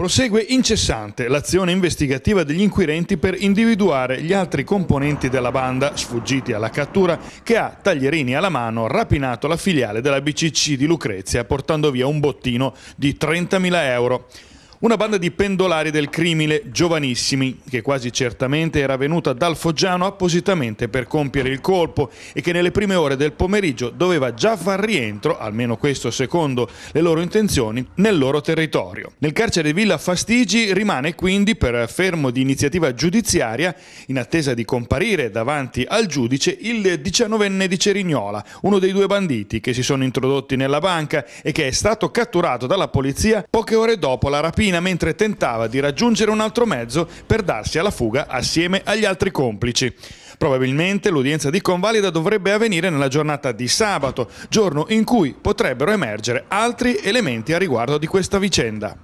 Prosegue incessante l'azione investigativa degli inquirenti per individuare gli altri componenti della banda sfuggiti alla cattura che ha, taglierini alla mano, rapinato la filiale della BCC di Lucrezia portando via un bottino di 30.000 euro. Una banda di pendolari del crimine giovanissimi, che quasi certamente era venuta dal Foggiano appositamente per compiere il colpo e che nelle prime ore del pomeriggio doveva già far rientro, almeno questo secondo le loro intenzioni, nel loro territorio. Nel carcere Villa Fastigi rimane quindi per fermo di iniziativa giudiziaria, in attesa di comparire davanti al giudice, il diciannovenne di Cerignola, uno dei due banditi che si sono introdotti nella banca e che è stato catturato dalla polizia poche ore dopo la rapina Marina mentre tentava di raggiungere un altro mezzo per darsi alla fuga assieme agli altri complici. Probabilmente l'udienza di convalida dovrebbe avvenire nella giornata di sabato, giorno in cui potrebbero emergere altri elementi a riguardo di questa vicenda.